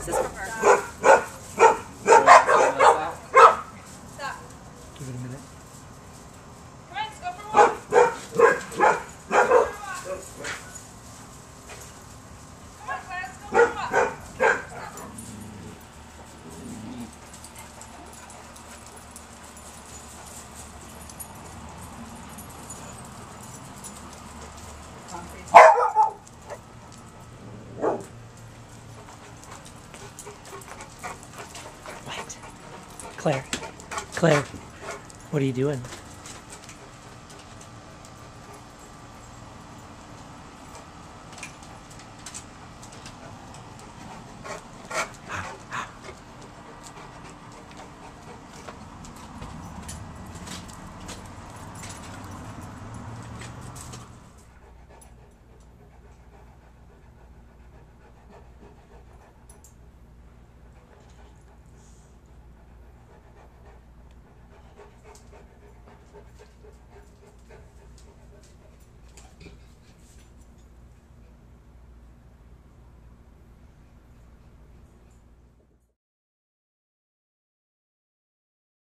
This is from her. Stop on, Claire, let's go for a walk. What? Claire. Claire. What are you doing?